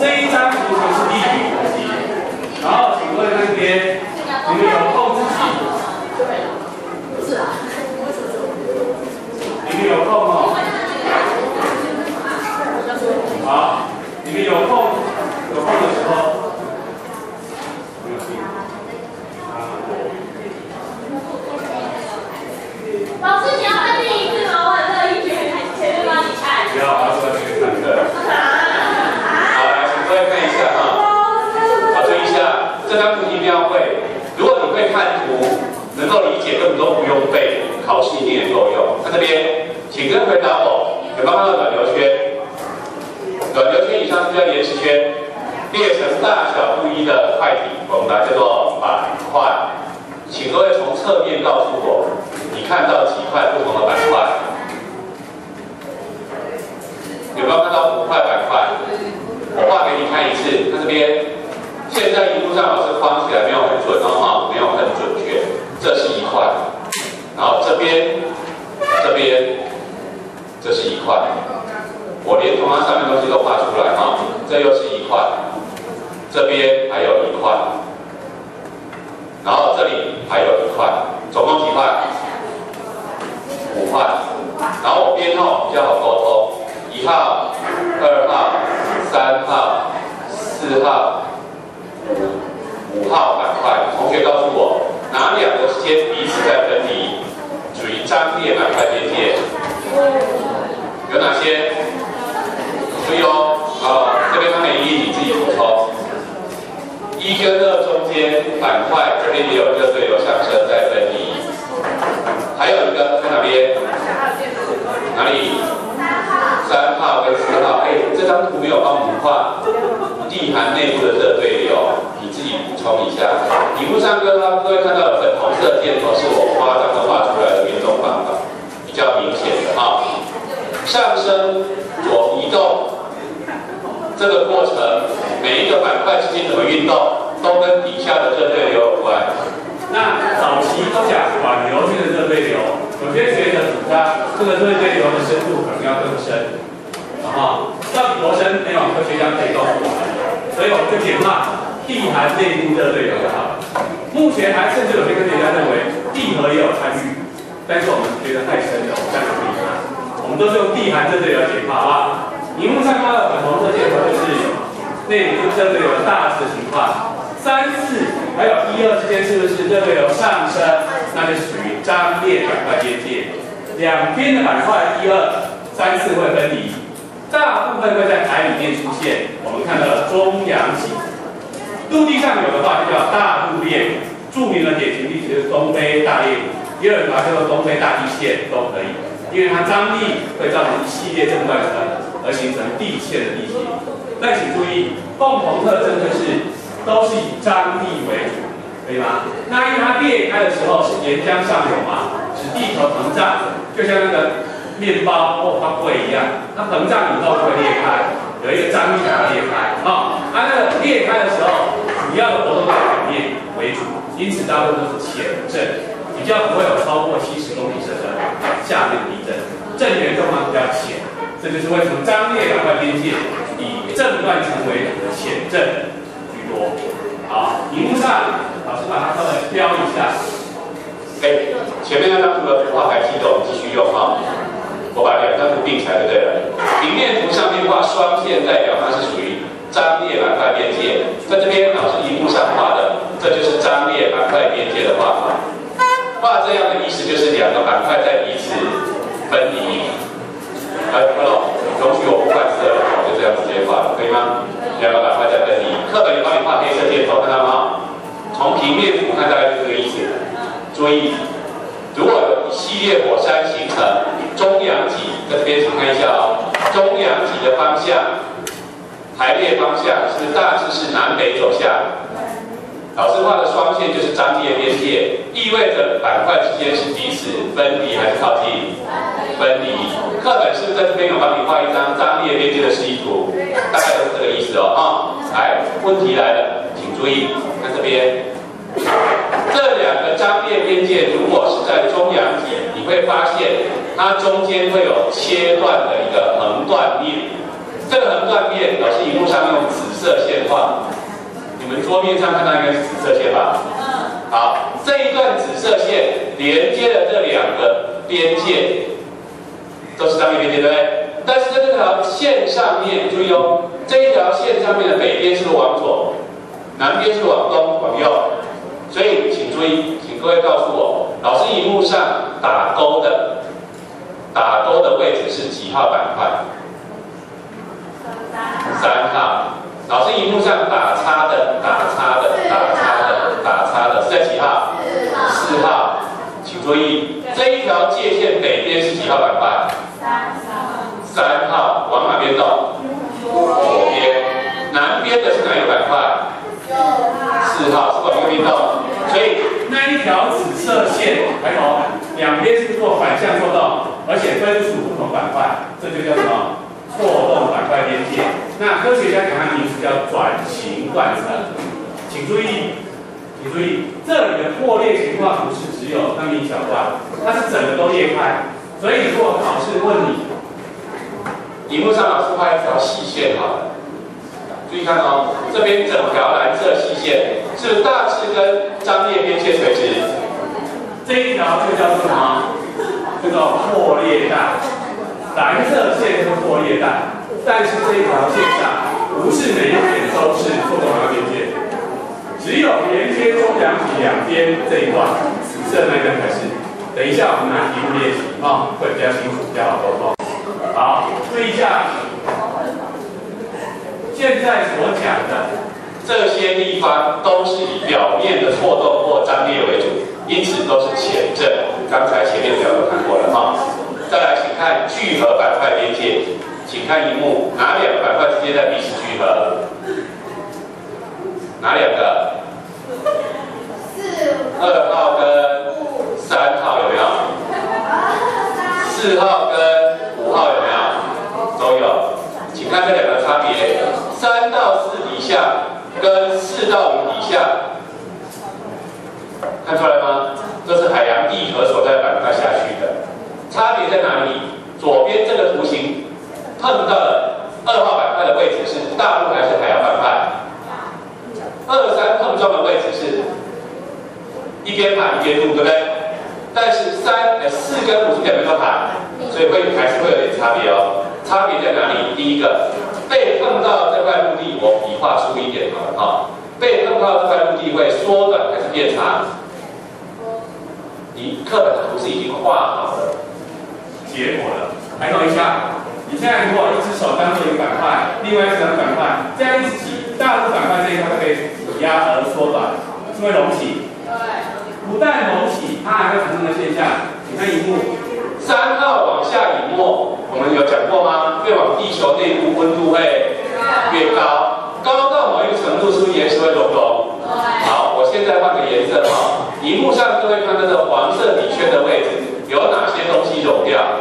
这一张图就是地理图形，然后请各位看这边，你们有空自己，不是啊，你们有空哦。好，你们有空有空的时候，没有听啊，老师你要再念一次吗？我很乐意前面前面帮你看。不要，我要坐在这边看课。好，来，请各位看一下哈。好，注意一下，这张图一定要会。如果你会看图，能够理用背，考试一定也够用。看这边，请跟回答我，有没有看到短流圈？短流圈以上是叫延时圈，列成大小不一的块体，我们把它叫做板块。请各位从侧面告诉我，你看到几块不同的板块？有没有看到五块板块？我画给你看一次，看这边。现在一路上老师框起来没有很准哦，哈，没有很准确。这是一块，然后这边、这边，这是一块。我连同它上面东西都画出来哈，这又是一块，这边还有一块，然后这里还有一块，总共几块？五块。然后我编号比较好沟通，一号、二号、三号、四号、五号板块。同学告诉我，哪两个之间彼此在分离，商业板块边界？有哪些？注意哦，啊，这边他没一，你自己补充。一跟二中间板块这边也有热对流上升在分离，还有一个在哪边？哪里？三号跟四号。哎，这张图没有帮我们画地盘内部的热对流，你自己补充一下。屏幕上各位看到的粉红色箭头是我夸张的画出来的运动方法，比较明显的哈。上升左移动。这个过程，每一个板块之间怎么运动，都跟底下的热对流有关。那早期都讲管流性的热对流，有些学者主张这个热对流的深度可能要更深，啊，到底多深？没有科学家可以告诉我们。所以我们就简化地盘内部热对流就好了。目前还甚至有些科学家认为地核也有参与，但是我们觉得太深了，我们下次可以看。我们都是用地盘热对流简化，好吧？荧幕上看到的粉红色箭头就是内部热对流大致的情况。三四还有一二之间是不是热对流上升？那就属于张裂板块边界。两边的板块一二三四会分离，大部分会在海里面出现。我们看到了中阳脊，陆地上有的话就叫大陆裂。著名的典型例子就是东非大裂谷，也有人把它叫做东非大地线都可以，因为它张力会造成一系列正断层。而形成地线的地形，但请注意，共同特征就是都是以张力为主，可以吗？那因为它裂开的时候是岩浆上游嘛，使地壳膨胀，就像那个面包或花柜一样，它膨胀以后就会裂开，有一个张力把它裂开啊。它那个裂开的时候，主要的活动在表面为主，因此大部分都是浅震，比较不会有超过七十公里深的下面地震，震源状况比较浅。这就是为什么张裂板块边界以正断层为主的浅震居多。好，荧幕上老师把它稍微标一下。哎，前面那张图的图画还记得，我们继续用哈。我把两张图并起来就对了。平面图上面画双线，代表它是属于张裂板块边界。在这边老师荧幕上画的，这就是张裂板块边界的画法。画这样的意思就是两个板块在彼此分离。来，Hello，容许我不换色了，我就这样直接画了，可以吗？两个板块在分离，课本里帮你画黑色箭头，看到吗？从平面图看大概就这个意思。注意，如果有一系列火山形成，中阳脊在这边请看一下哦，中阳脊的方向排列方向是大致是南北走向。老师画的双线就是张列边界，意味着板块之间是彼此分离还是靠近？分离。课本是不是在这边有帮你画一张张列边界的示意图？大概都是这个意思哦。啊，来，问题来了，请注意，看这边，这两个张列边界如果是在中阳节，你会发现它中间会有切断的一个横断面。这个横断面，老师荧幕上用紫。色线画。你们桌面上看到应该是紫色线吧？好，这一段紫色线连接的这两个边界都是张力边界，对不对？但是在这条线上面，注意哦，这一条线上面的北边是往左，南边是往东往右，所以请注意，请各位告诉我，老师荧幕上打勾的打勾的位置是几号板块？三号。老师荧幕上打叉的打叉的打叉的打叉的是在几号？四号。四号，请注意，这一条界线北边是几号板块？三号。三号，往哪边动？左边。南边的是哪一个板块？六号。四号，是往右边动。所以那一条紫色线，抬头，两边是做反向做动，而且分属不同板块，这就叫什么？错动板块边界。那科学家给它名字叫转型断层。请注意，请注意，这里的破裂情况不是只有那么一小段，它是整个都裂开。所以如果考试问你，荧幕上老师画一条细线好了，注意看哦，这边整条蓝色细线是大翅跟张裂边界垂直，这一条就叫做什么？叫做破裂带。蓝色线是破裂带，但是这一条线上不是每一点都是错动边界，只有连接中梁体两边这一段紫色那根才是。等一下我们拿题目练习啊，会比较清楚，比较好沟通。好，注意一下，现在所讲的这些地方都是以表面的错动或张裂为主，因此都是前正。刚才前面表都看过了哈。再来，请看聚合板块边界，请看荧幕，哪两个板块之间在彼此聚合？哪两个？四。二号跟三号有没有？四号跟五号有没有？都有，请看这两个差别，三到四底下跟四到五底下，看出来吗？这是海洋地壳所在板块下去的，差别在哪里？左边这个图形碰到的二号板块的位置是大陆还是海洋板块？二三碰撞的位置是一边海一边陆，对不对？但是三呃四跟五是两边都海，所以会还是会有点差别哦。差别在哪里？第一个，被碰到这块陆地，我笔画粗一点好了哈。被碰到这块陆地会缩短还是变长？你课本的图是已经画好了结果了，抬头一下。你现在如果一只手当做一个板块，另外一只当板块，这样一起挤，大陆板块这一块会被挤压而缩短，是会隆起。对。不但隆起，它还会产生的现象。你看荧幕，三号往下隐没，我们有讲过吗？越往地球内部温度会越高，高到某一个程度，是不是岩石会熔融？好，我现在换个颜色哈。荧幕上各位看到的黄色底圈的位置，有哪些东西融掉？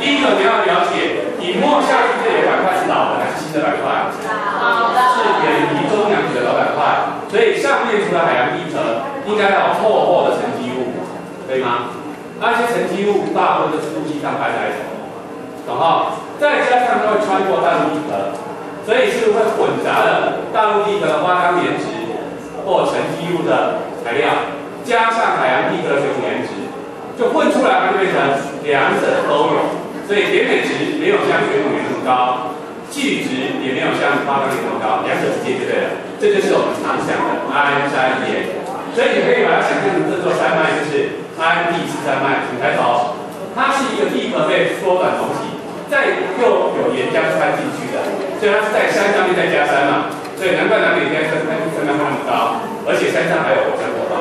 第一个你要了解，荧幕下面这些板块是老的还是新的板块？好的。是远离中阳体的老板块，所以上面除了海洋地层。应该有厚厚的沉积物，可以吗？那些沉积物大部分都是陆地上拍在一起，然后再加上它会穿过大陆地壳，所以是会混杂了大陆地壳的花岗岩质或沉积物的材料，加上海洋地壳的水土岩质，就混出来它就变成两者都有。所以甜美值没有像水土岩那么高，气质也没有像花岗岩那么高，两者之间就对了。这就是我们常讲的安山岩。所以你可以把它想象成这座山脉就是安第斯山脉，请抬头，它是一个地壳被缩短隆起，再又有岩浆穿进去的，所以它是在山上面再加山嘛，所以难怪南北天山山山脉那么高，而且山上还有火山活动，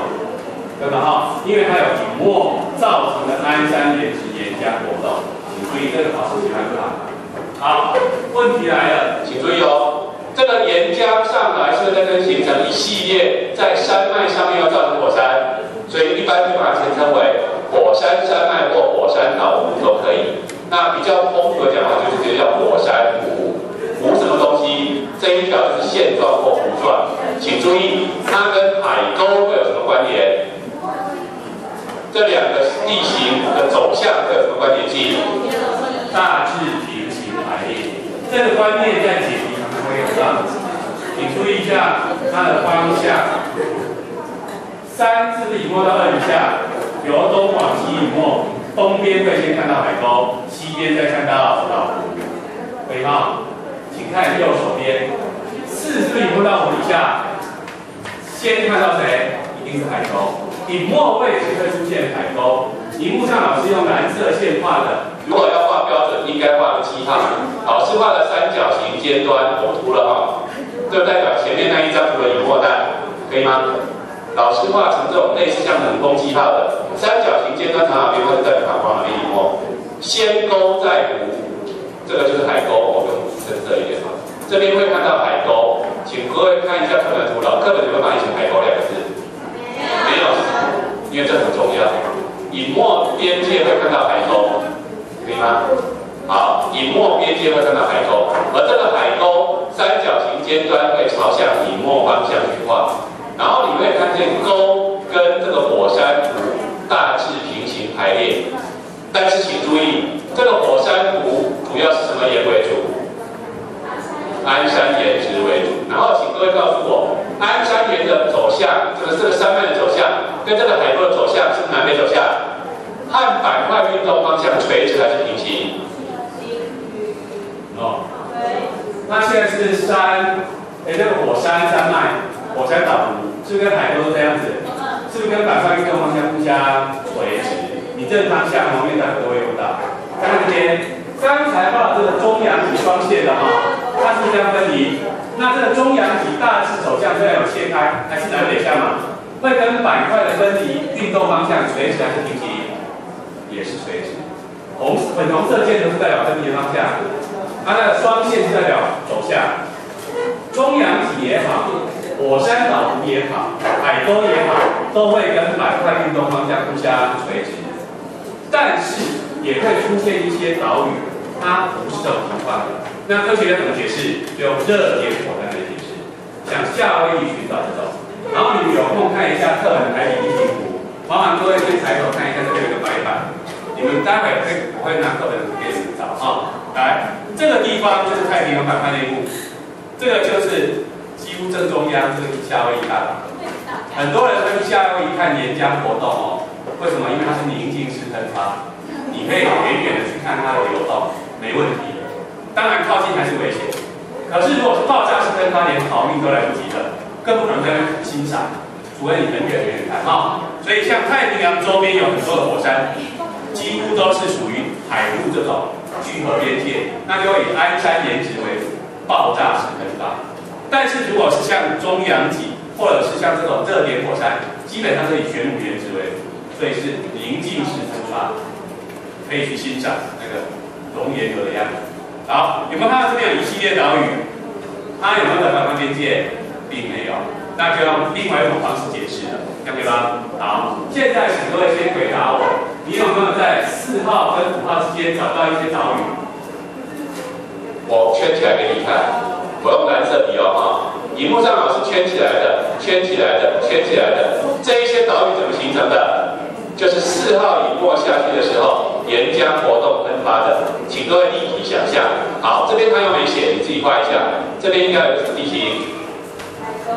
对吧？哈，因为它有隐没造成的安山岩质岩浆活动，请注意这个考试题看好。好，问题来了，请注意哦。这个岩浆上来，是不是在这形成一系列在山脉上面要造成火山，所以一般就把它称称为火山山脉或火山岛湖都可以。那比较通俗的讲法就是这个叫火山湖。湖什么东西？这一条就是线状或弧状，请注意它跟海沟会有什么关联？这两个地形的走向会有什么关联性？大致平行排列。这个观念在解。会有这样子，它的方向。三是以摸到二以下，由东往西以摸，东边会先看到海沟，西边再看到岛湖，可以吗？请看右手边。四是以摸到五以下，先看到谁？一定是海沟。隐没位置会出现海沟。荧幕上老师用蓝色线画的，如果要画标准，应该画个七号。老师画的三角形尖端，我涂了哈，就代表前面那一张涂了隐没带，可以吗？老师画成这种类似像冷攻击号的三角形尖端，长哪边会在反方哪边隐没？先勾再弧，这个就是海沟。我用深色一点哈，这边会看到海沟，请各位看一下课本图了。课本有没有把以前海沟两个字？没有，因为这很重要。隐没边界会看到海沟，可以吗？好，隐没边界会看到海沟，而这个海沟三角形尖端会朝向隐没方向去画。然后你会看见沟跟这个火山湖大致平行排列，但是请注意，这个火山湖主要是什么岩为主？安山岩质为主。然后请各位告诉我，安山岩的走向，这个这个山脉的走向，跟这个海沟的走向是南北走向？和板块运动方向垂直还是平行？哦，那现在是山，哎，这个火山山脉。火山岛是不是跟海沟是这样子？是不是跟板块运动方向互相垂直？你这个方向后面大家都会用到。看这边，刚才画的这个中阳体双线的哈，它是这样分离。那这个中阳体大致走向虽然有切开，还是南北向嘛？会跟板块的分离运动方向垂直还是平行？也是垂直。红粉红色箭头是代表分离的方向，它的双线是代表走向。中阳体也好。火山岛湖也好，海沟也好，都会跟板块运动方向互相垂直，但是也会出现一些岛屿，它不是这种情的。那科学家怎么解释？用热点火山来解释，像夏威夷群岛这种。然后你们有空看一下特本海底地形图，麻烦各位先抬头看一下这边有个白板，你们待会会我会拿课本给你们找啊。来，这个地方就是太平洋板块内部，这个就是几乎。正中央这个夏威夷大岛，很多人会去夏威夷看岩浆活动哦。为什么？因为它是宁静式喷发，你可以远远的去看它的流动，没问题。当然靠近还是危险。可是如果是爆炸式喷发，连逃命都来不及了，更不可能在那欣赏，除非你很远很远看哈。所以像太平洋周边有很多的火山，几乎都是属于海陆这种聚合边界，那就会以安山岩质为主，爆炸式喷发。但是如果是像中阳脊，或者是像这种热点火山，基本上是以玄武岩质为主，所以是宁静式喷发，可以去欣赏那个熔岩流的样子。好，有没有看到这边有一系列岛屿？它有没有在板块边界？并没有，那就用另外一种方式解释了，看对吧？好，现在请各位先回答我，你有没有在四号跟五号之间找到一些岛屿？我圈起来给你看。我用蓝色笔哦哈，荧幕上老师圈起来的，圈起来的，圈起来的，这一些岛屿怎么形成的？就是四号隐没下去的时候，岩浆活动喷发的，请各位立体想象。好，这边他又没写，你自己画一下。这边应该有什么地形？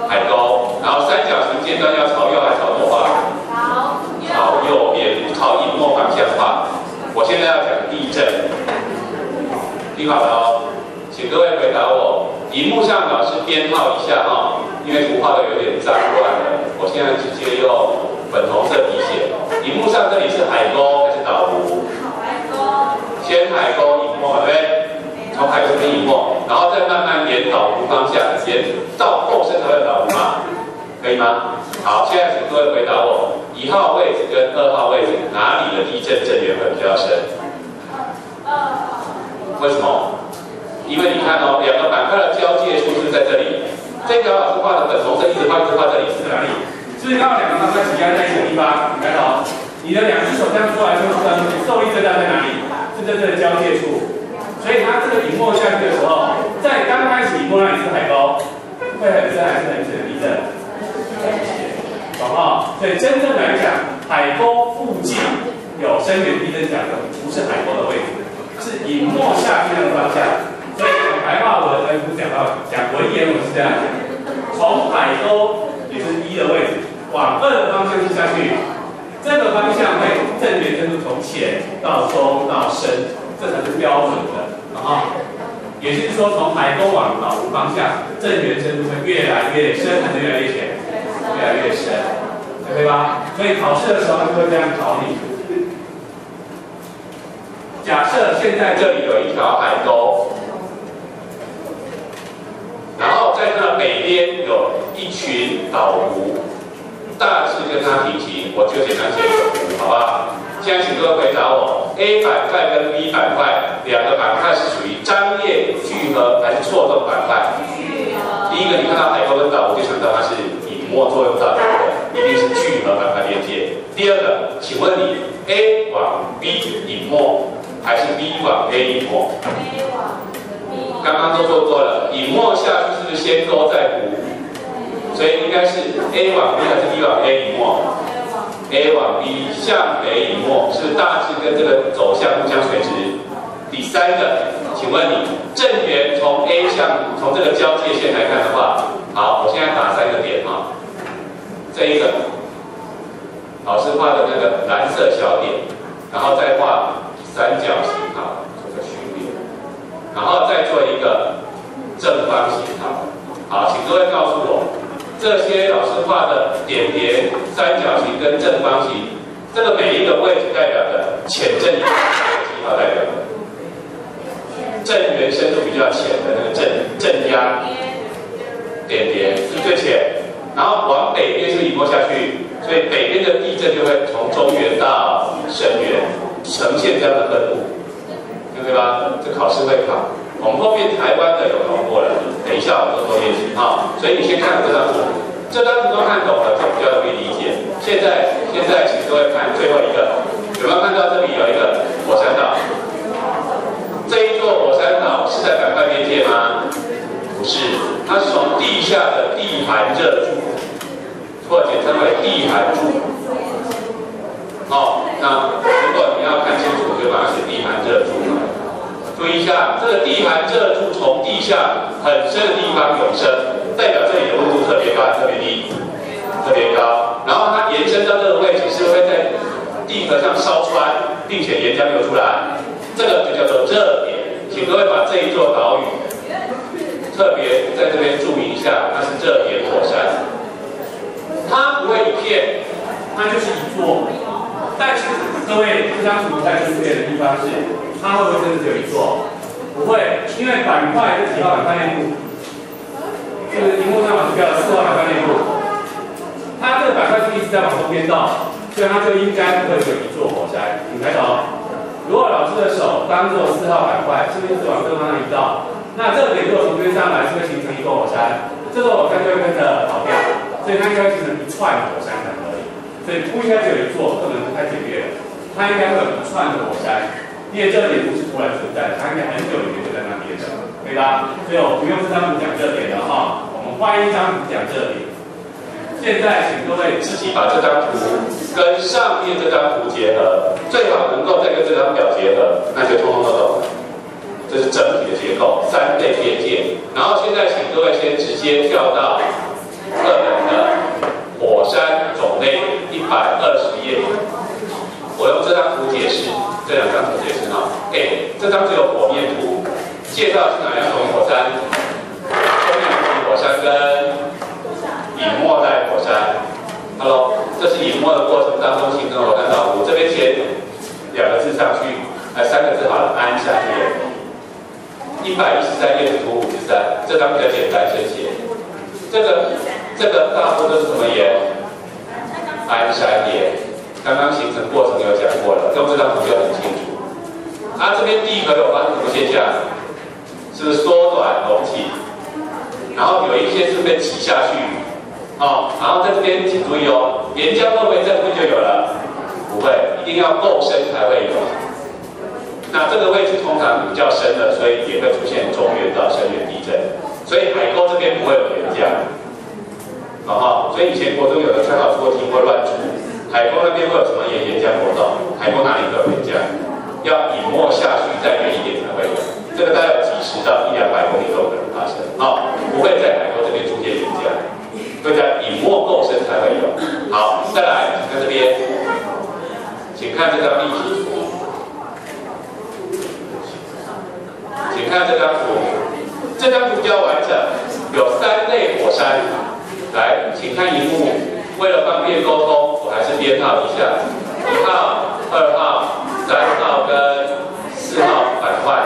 海沟。然后三角形尖端要朝右还是朝左画？朝朝右边，朝隐没方向画。我现在要讲地震，听好了哦，请各位回答我。荧幕上老师编号一下哈，因为图画的有点脏乱了，我现在直接用粉红色笔写。荧幕上这里是海沟还是岛湖？海沟。先海沟隐没，对不对？从海沟边隐没，然后再慢慢沿岛湖方向沿到后身才有岛湖嘛？可以吗？好，现在请各位回答我，一号位置跟二号位置哪里的地震震源会比较深？二号。为什么？因为你看哦，两个板块的交界处是在这里。这条老师画的粉红色一直画一直画这里是哪里？是不是刚好两个板块挤压在一个地方？你看到，你的两只手这样出来就是受力最大在哪里？是在这个交界处。所以它这个隐没下去的时候，在刚开始隐没那里是海沟，会很深还是很浅的地震？很浅，懂哈？所以真正来讲，海沟附近有深源地震讲的不是海沟的位置，是隐没下去那个方向。所以讲白话文跟讲到讲文言文是这样讲，从海沟也就是一的位置，往二的方向下去，这个方向会正圆深度从浅到中到深，这才是标准的啊。也就是说，从海沟往老湖方向，正圆深度会越来越深越来越浅？越来越深，OK 吧？所以考试的时候就会这样考你。假设现在这里有一条海沟。然后在那北边有一群岛湖，大致跟它平行，我就简单写一个湖，好不好？现在请各位回答我，A 板块跟 B 板块两个板块是属于张掖聚合还是错动板块？聚合。第一个，你看到海沟跟岛我，就想到它是隐没作用造成的，一定是聚合板块边界。第二个，请问你 A 往 B 隐没，还是 B 往 A 隐没？刚刚都做过了，隐没下去是不是先勾再补？所以应该是 A 往 B 还是 B 往 A 隐没？A 往 B 向北隐没，是大致跟这个走向互相垂直。第三个，请问你正圆从 A 向从这个交界线来看的话，好，我现在打三个点哈，这一个老师画的那个蓝色小点，然后再画三角形哈。然后再做一个正方形，好，好，请各位告诉我，这些老师画的点点、三角形跟正方形，这个每一个位置代表的浅正几号代表的？正圆深度比较浅的那个正正压点点是最浅，然后往北边是移过下去，所以北边的地震就会从中原到深原呈现这样的分布。对不对吧？这考试会考，我们后面台湾的有考过了，等一下我们都做练习哈。所以你先看这张图，这张图都看懂了，就比较容易理解。现在，现在请各位看最后一个，有没有看到这里有一个火山岛？这一座火山岛是在板块边界吗？不是，它是从地下的地寒热柱，或简称为地寒柱。好，那如果你要看清楚，就把它写。注意一下，这个地寒热柱从地下很深的地方涌生，代表这里的温度特别高、特别低、特别高。然后它延伸到这个位置，是会在地壳上烧穿，并且岩浆流出来，这个就叫做热点。请各位把这一座岛屿特别在这边注意一下，它是热点火山，它不会一片，它就是一座。但是各位这张图在出现的地方是。它会不会真的只有一座？不会，因为板块是几号板块内部？就是荧幕上老师标的四号板块内部。它这个板块是一直在往东边倒，所以它就应该不会只有一座火山。你抬头，如果老师的手当做四号板块，是不是一直往这个方向移动？那这个点如果从边上来，是不是形成一座火山？这座火山就会跟着跑掉，所以它应该形成一串火山才可以。所以不应该只有一座，不能太简略。它应该会有一串的火山。因为这里不是突然存在，它应该很久以前就在那边的，对吧？所以我不用这张图讲这点了哈，我们换一张图讲这里。现在请各位自己把这张图跟上面这张图结合，最好能够再跟这张表结合，那就通通都懂了。这是整体的结构，三类边界。然后现在请各位先直接跳到课本的火山种类一百二十页，我用这张图解释。这两张图解释哈，哎，这张只有火面图，介绍是哪两种火山？后面有火山跟隐没带火山。Hello，这是隐没的过程当中形成火山岛湖。这边写两个字上去，哎，三个字好了，安山岩。一百一十三页的图五十三，这张比较简单，先写。这个这个大部分都是什么岩？安山岩。刚刚形成过程有讲过了，用这张图就很清楚。它这边地壳有发生什么现象？是缩短隆起？然后有一些是被挤下去，哦，然后在这边请注意哦，岩浆会不会在这边就有了？不会，一定要够深才会有。那这个位置通常比较深的，所以也会出现中原到深远地震。所以海沟这边不会有岩浆，好不好？所以以前国中有的参考书题会乱出。海沟那边会有什么岩岩浆活动？海波哪里会有岩浆？要隐没下去再远一点才会有。这个大概几十到一两百公里都有可能发生。哦，不会在海沟这边出现岩浆。大家隐没共生才会有。好，再来看这边，请看这张历史图，请看这张图。这张图比较完整，有三类火山。来，请看荧幕。为了方便沟通，我还是编号一下。一号。二号、三号跟四号板块，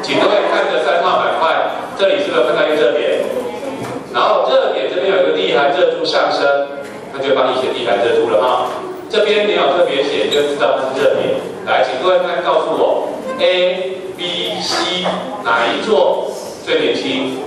请各位看着三号板块，这里是不是看到一个热点？然后热点这边有一个地寒热度上升，那就帮你写地寒热度了哈。这边没有特别写，就知道它是热点。来，请各位看，告诉我，A、B、C 哪一座最年轻？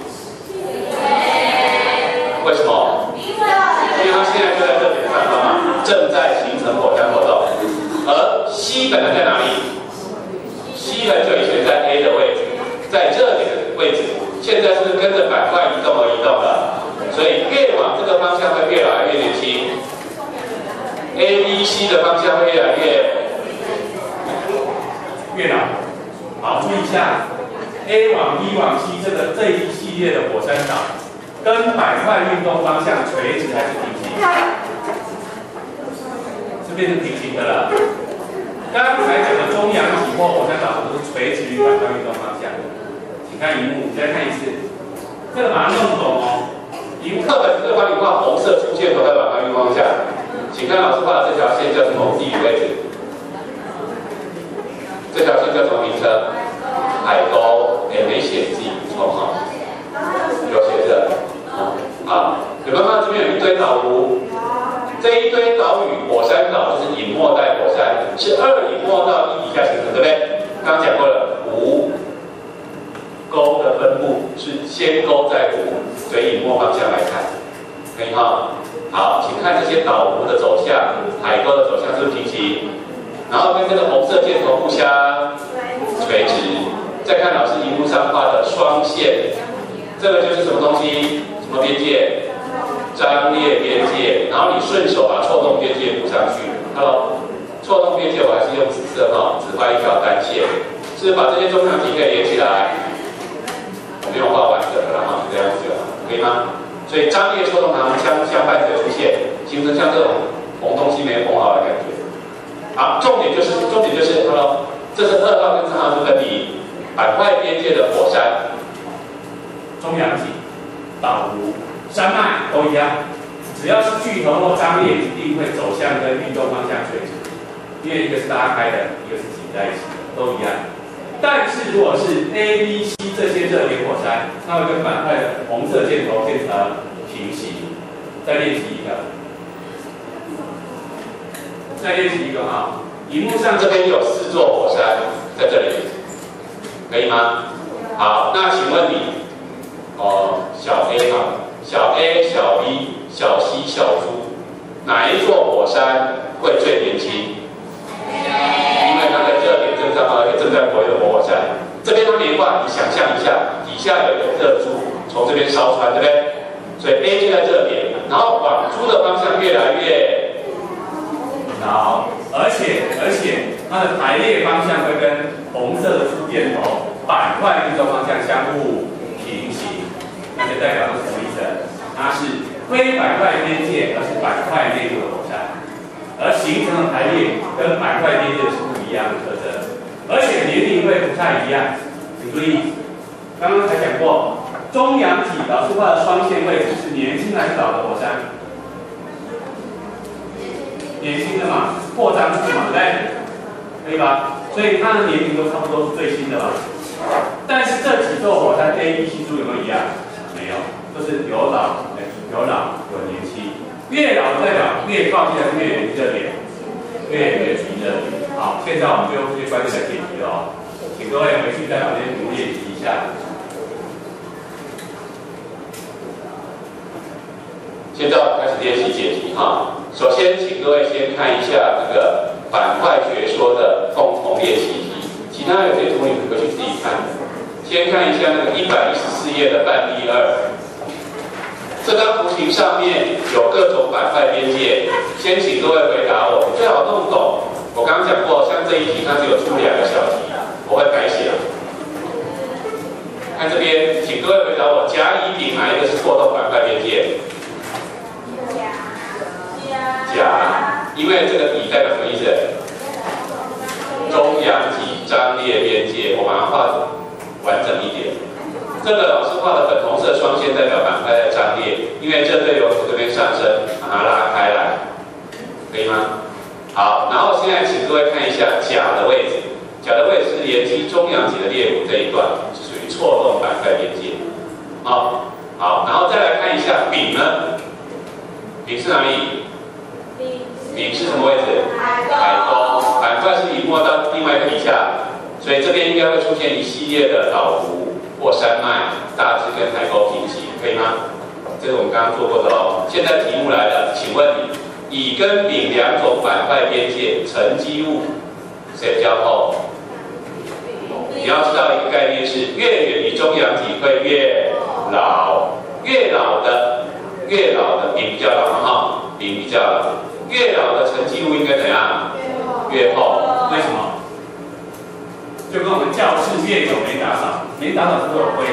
所以张裂错动旁相相伴着出现，形成像这种红东西没缝好的感觉。好，重点就是重点就是，Hello，这是二号跟三号是分离板块边界的火山，中阳体、岛弧、山脉都一样，只要是巨头或张裂，一定会走向跟运动方向垂直，因为一个是拉开的，一个是挤在一起的，都一样。但是如果是 A、B、C 这些热点火山，它会跟板块的红色箭头变成平行。再练习一个，再练习一个啊！荧幕上这边有四座火山在这里，可以吗？好，那请问你，哦，小 A 哈，小 A、小 B、小 C、小猪，哪一座火山会最年轻？因为它的热点正在，而且正在活跃的活火。这边它连贯，你想象一下，底下有一个热柱从这边烧穿，对不对？所以 A 就在这边，然后往猪的方向越来越好，而且而且它的排列方向会跟红色的出箭头板块运动方向相互平行，那就代表是什么意思？它是非板块边界，而是板块内部的火山。而形成的排列跟板块边界是不一样的特征，而且年龄会不太一样。请注意，刚刚才讲过，中阳体老师画的双线位置是年轻还是老的火山？年轻的嘛，扩张式嘛，对不对？可以吧？所以它的年龄都差不多是最新的吧。但是这几座火山 A、B、C 柱有没有一样？没有，就是有老、有老、有年轻。越老代表越靠近的越离热点，越越离热点。好，现在我们就用这些关键来解题哦，请各位回去再把这些图练习一下。现在我们开始练习解题哈。首先，请各位先看一下这个板块学说的共同练习题，其他有些图你回去自己看。先看一下那个一百一十四页的范例二。这张图形上面有各种板块边界，先请各位回答我，最好弄懂。我刚讲过，像这一题它只有出两个小题，我会改写。看这边，请各位回答我：甲、乙、丙哪一个是错动板块边界？甲。甲。因为这个乙代表什么意思？中央脊张裂边界，我把它画完整一点。这个老师画的粉红色双线代表板块在张裂，因为这对由这边上升把它拉开来，可以吗？好，然后现在请各位看一下甲的位置，甲的位置是连接中阳脊的裂骨这一段，是属于错动板块边界。好，好，然后再来看一下丙呢？丙是哪里？丙是什么位置？海沟，板块是移摸到另外一个底下，所以这边应该会出现一系列的倒伏或山脉，大致跟海沟平行，可以吗？这是我们刚刚做过的哦。现在题目来了，请问你乙跟丙两种板块边界沉积物谁比较厚？你要知道一个概念是，越远离中央体会越老，越老的越老的丙比较老哈，丙比较老。越老的沉积物应该怎样？越厚。为什么？就跟我们教室越久没打扫，没打扫是会有灰。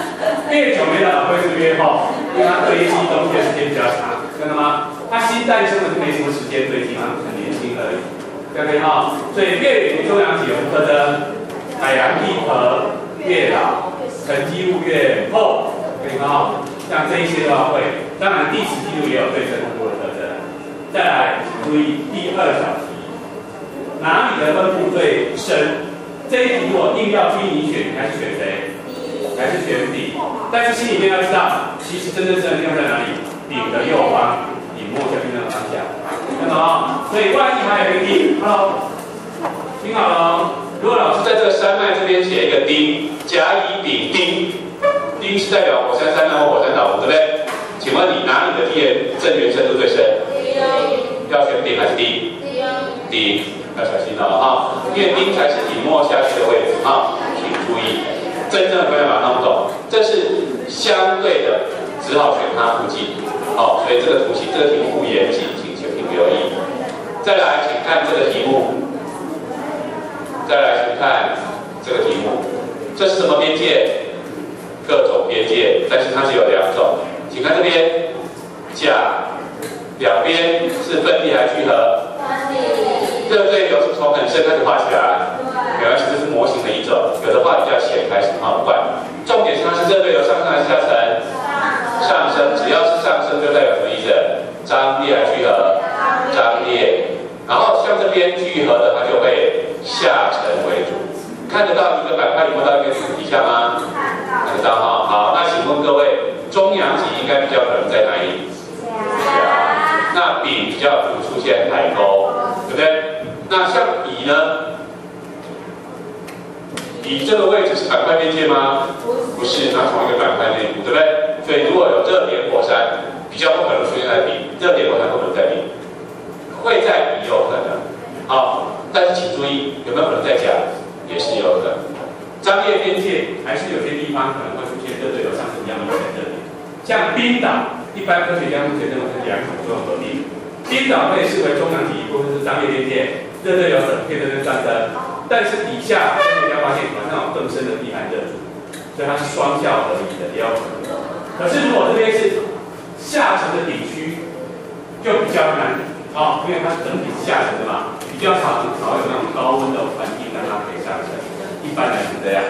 越久没打扫灰是越厚，因为它堆积东西的时间比较长，真的吗？它新诞生的就没什么时间堆积，它很年轻而已，对不对哈？所以越远离中阳体有特征，海洋闭合越老，沉积物越厚，可以吗？像这一些都要会。当然地史记录也有对称度的特征。再来，注意第二小题，哪里的分布最深？这一题我硬要逼你选，你还是选谁？还是选丙？但是心里面要知道，其实真正正的地方在哪里？丙的右方，丙末下去那个方向，看到吗？所以万一还有一个丁，Hello，听好了，如果老师在这个山脉这边写一个丁，甲乙丙丁，丁是代表火山山脉或火山岛，对不对？请问你哪里的地震源深度最深？要选丙还是丁？丁，要小心了哈，因为丁才是底没下去的位置哈，请注意，真正的朋友把它弄懂，这是相对的，只好选它附近。好，所以这个图形，这个题目不严谨，请请留意。再来，请看这个题目，再来请看这个题目，这是什么边界？各种边界，但是它只有两种，请看这边，甲。两边是分离还是聚合？分离。热对流是从很深开始画起来，没关系，这是模型的一种。有的画比较浅开始画，不管。重点是它是热对流上升还是下沉？上升。只要是上升，就代表什么意思？张裂聚合？张裂。然后像这边聚合的，它就会下沉为主。看得到一个板块摸到一个底下吗？看得到哈。好，那请问各位，中阳极应该比较可能在哪里？那丙比较容易出现海沟，对不对？那像乙呢？乙这个位置是板块边界吗？不是，那同一个板块内部，对不对？所以如果有热点火山，比较不可能出现在丙，热点火山不可能在丙，会在乙有可能。好，但是请注意，有没有可能在甲？也是有可能。张裂边界还是有些地方可能会出现热对流上升一样的热点，像冰科学家目前认为是两种作用合并，冰岛被视为中央体一部分是张裂边界，热对流整片在那上升，但是底下科学家发现好像有更深的地寒热阻，所以它是双效合一的也有可能。可是如果这边是下沉的顶区，就比较难啊，因为它整体是下沉的嘛，比较少少有那种高温的环境让它可以下沉。一般来是这样，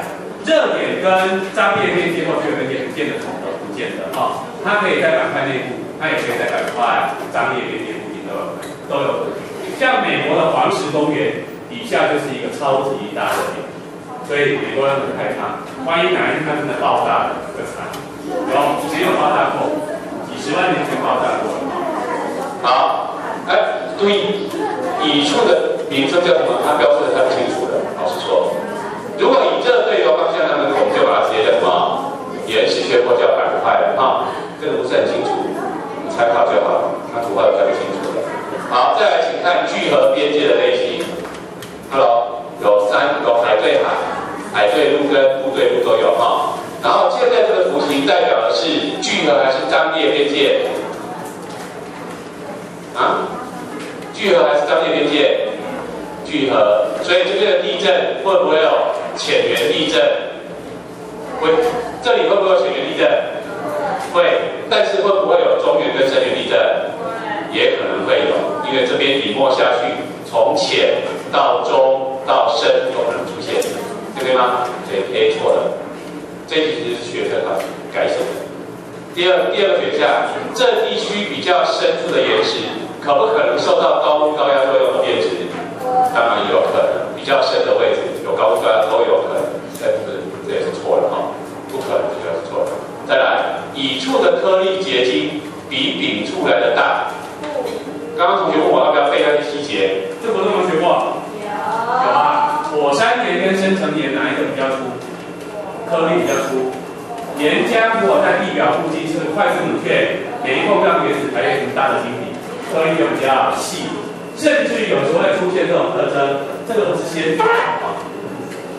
热点跟张裂边界或聚合边界不见得重合，不见得啊。它可以在板块内部，它也可以在板块张裂边界附近都都有。像美国的黄石公园底下就是一个超级大的点，所以美国人很害怕，万一哪一天它真的爆炸了，就惨。有没有爆炸过？几十万年前爆炸过。好，哎，注意，乙处的名称叫什么？它标示的太不清楚了，老师错。如果以这对流方向，那么我们就把它直接叫什么？岩石缺或叫板块哈。这个不是很清楚，你参考就好。它图画的太不清楚了。好，再来请看聚合边界的类型。Hello，有三有海对海，海对陆跟陆对陆都有哈。然后现在这个图形代表的是聚合还是张裂边界？啊？聚合还是张裂边界？聚合。所以这边的地震会不会有浅源地震？会，这里会不会有浅源地震？会，但是会不会有中原跟深原地震？也可能会有，因为这边底末下去，从浅到中到深有可能出现，对不对吗？所以 A 错了。这其实是学测考改写的。第二第二个选项，这地区比较深处的岩石，可不可能受到高温高压作用的变质？当然有可能，比较深的位置有高温高压都有可能，但是这也是错的哈，不可能这个是错的。再来，乙处的颗粒结晶比丙处来的大。刚刚同学问我要不要背那些细节，这我都没学过。有。有啊，火山岩跟深层岩哪一个比较粗？颗粒比较粗。岩浆如果在地表附近是快速冷却，每一碰到原子排列成大的晶体，颗粒就比较细，甚至于有时候会出现这种特征，这个不是先啊，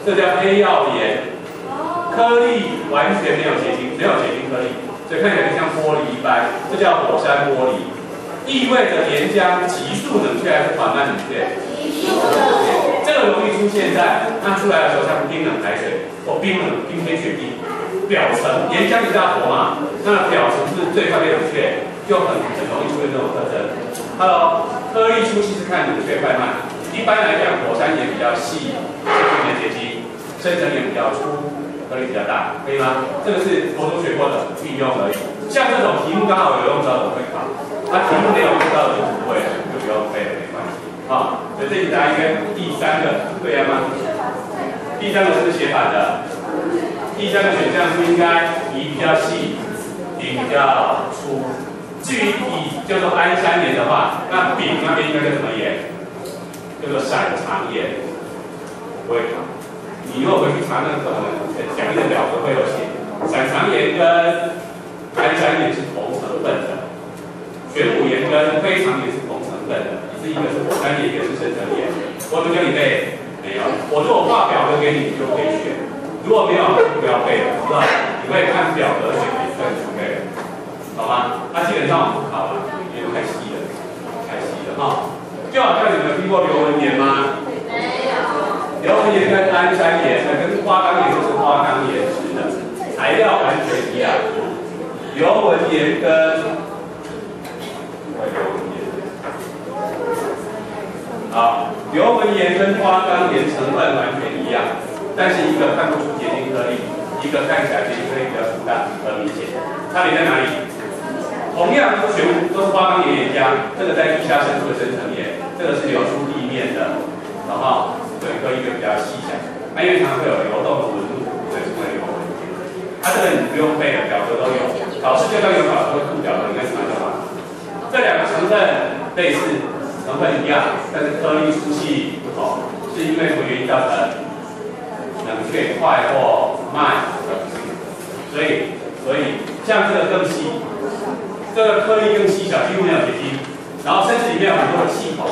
这叫黑曜岩，颗粒完全没有结晶，没有结晶颗粒，所以看起来就像玻璃一般，这叫火山玻璃，意味着岩浆急速冷却还是缓慢冷却？急速，这个容易出现在它出来的时候像冰冷海水或冰冷冰天雪地。表层岩浆比较活嘛，那表层是最快被冷却，就很很容易出现这种特征。Hello，颗粒粗细是看冷却快慢。一般来讲，火山岩比较细，是面结晶；深层岩比较粗，颗粒比较大，可以吗？这个是国中学过的运用而已。像这种题目刚好有用到的会考，它题目内容用到的就不会，就不用背了，没关系。好，所以这题答案应该第三个对吗？第三个是写反的。第三个选项是应该乙比较细，丙比较粗。至于乙叫做安山岩的话，那丙那边应该叫什么岩？叫做闪长岩。不会考。你如果回去查那个讲义的表格会有写，散长炎跟安山岩是同成分的，玄武岩跟非常岩是同成分的，是一个是火山岩，一个是深层岩。我有教你背？没有。我说我画表格给你，你就可以选。如果没有，不要背了，知道你会看表格选题，算就可以了，好吗？那基本上我们不考了，因为太细了，太细了哈。就好像你们听过刘文岩吗？没有。刘文岩跟安山岩，跟花岗岩都是花岗岩石的，材料完全一样。刘文岩跟刘文岩，好，刘文岩跟花岗岩成分完全一样。但是一个看不出结晶颗粒，一个看起来结晶颗粒比较粗大和明显，差别在哪里？同样都是全部都是花岗岩岩浆，这个在地下深处的深层岩，这个是流出地面的，好不好整个一个比较细小，它因为它会有流动的纹路，对是会有纹。它这个你不用背了，表格都有，考试就算有考试会附表格，应该是拿就好。这两个成分类似，成分一样，但是颗粒粗细不同，是因为什么原因造成？冷却快或慢，所以所以像这个更细，这个颗粒更细小，几乎没有结晶，然后甚至里面有很多的气孔，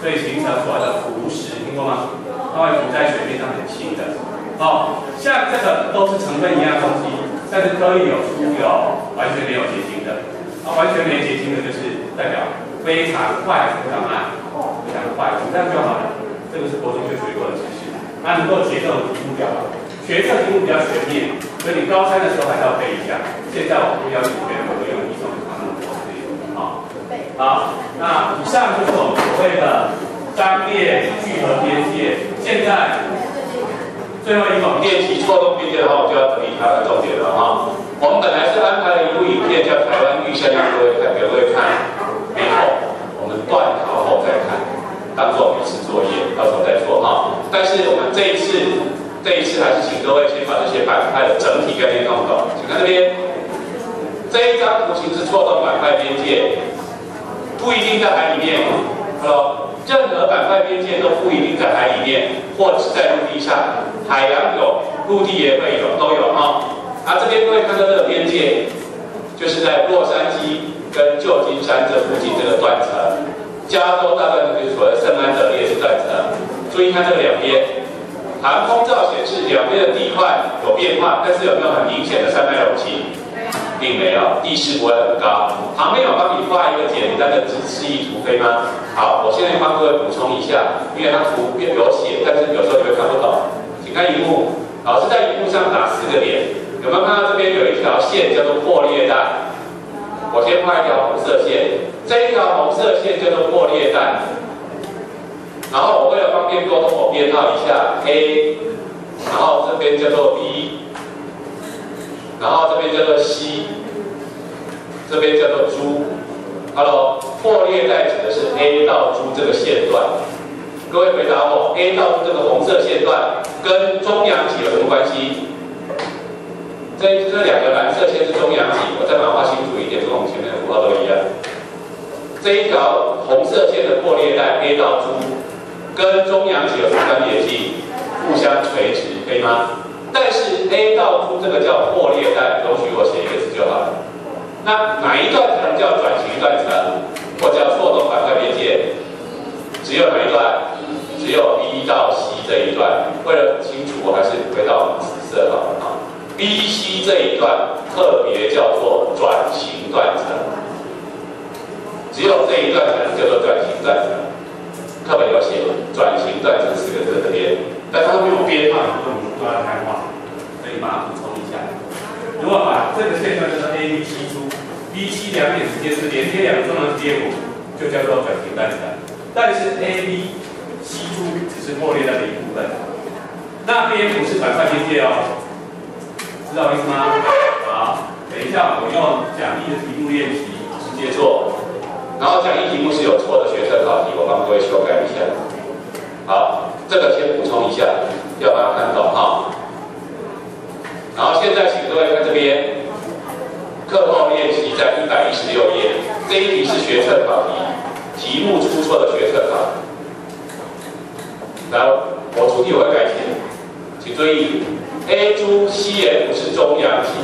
所以形成所谓的浮石，听过吗？它会浮在水面上很轻的。哦，像这个都是成分一样东西，但是颗粒有粗有完全没有结晶的，啊，完全没结晶的就是代表非常快非常慢，非常快，这样就好了。这个是国中就学过的知识。它能够解这种题目表，学测题目比较全面，所以你高三的时候还是要背一下。现在我不要求全部都用一种常用模式，好。好，那以上就是我们所谓的张列聚合边界。现在最后一种练习错动边界的话，我就要整理它的重点了哈。我们本来是安排了一部影片叫《台湾预先让各位看，给各位看，没错，我们断考后再看。当做一次作业，到时候再做哈。但是我们这一次，这一次还是请各位先把这些板块的整体概念弄懂。请看这边，这一张图形是错动板块边界，不一定在海里面。Hello，任何板块边界都不一定在海里面，或者是在陆地上。海洋有，陆地也会有，都有哈。啊，这边各位看到这个边界，就是在洛杉矶跟旧金山这附近这个断层。加州大概就是所谓圣安德烈斯断层，注意看这两边，航空照显示两边的地块有变化，但是有没有很明显的山脉隆起？并没有，地势不会很高。旁边我帮你画一个简单的指示意图，可以吗？好，我现在帮各位补充一下，因为它图片有写，但是有时候你会看不懂，请看荧幕，老师在荧幕上打四个点，有没有看到这边有一条线叫做破裂带？我先画一条红色线。这一条红色线叫做破裂带，然后我为了方便沟通，我编号一下 A，然后这边叫做 B，然后这边叫做 C，这边叫做猪。Hello，破裂带指的是 A 到猪这个线段。各位回答我，A 到猪这个红色线段跟中阳脊有什么关系？这这两个蓝色线是中阳脊，我再把它画清楚一点，跟我们前面的符号都一样。这一条红色线的破裂带 A 到猪，跟中阳脊的腹关节肌互相垂直，可以吗？但是 A 到猪这个叫破裂带，容许我写一个字就好了。那哪一段才能叫转型断层，或叫错动板块边界？只有哪一段？只有 B 到 C 这一段。为了清楚，我还是回到紫色好啊。B、C 这一段特别叫做转型断层，只有这一段才能叫做转型断层。课本有写“转型断层”四个字这边，但它没有编号，所以我们都要开画，所以把它补充一下。如果把这个线段叫做 A、B、C 出。B、C 两点之间是连接两个中央接骨，就叫做转型断层。但是 A、B、C 出只是破裂的一部分，那边不是板块边界哦，知道意思吗？好，等一下我用讲义的题目练习直接做，然后讲义题目是有错的学测考题，我帮各位修改一下。好，这个先补充一下，要把它看懂哈。然后现在请各位看这边。课后练习在一百一十六页，这一题是学测考题，题目出错的学测考。然后我出题我会改写，请注意，A 猪 CF 是中阳体，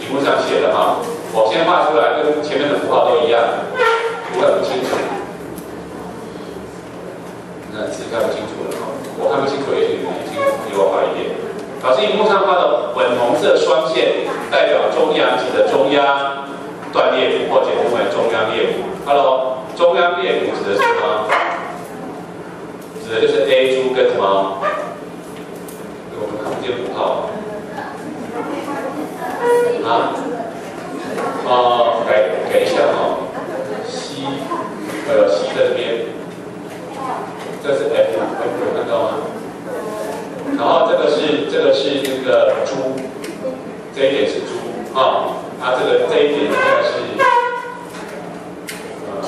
题目上写的哈，我先画出来，跟前面的符号都一样，图很不清楚，那字看不清楚了哈，我看不清楚，也许你眼睛比我好一点。老师，荧幕上画的粉红色双线代表中央脊的中央断裂骨，或简称为中央裂骨。Hello，中央裂骨指的是什么？指的就是 A 柱跟什么？我们看不见符号。啊？哦，改改一下哈。C，呃，C 这边，这是 F，F 有看到吗？然后这个是这个是那个猪，这一点是猪啊，它这个这一点应该是呃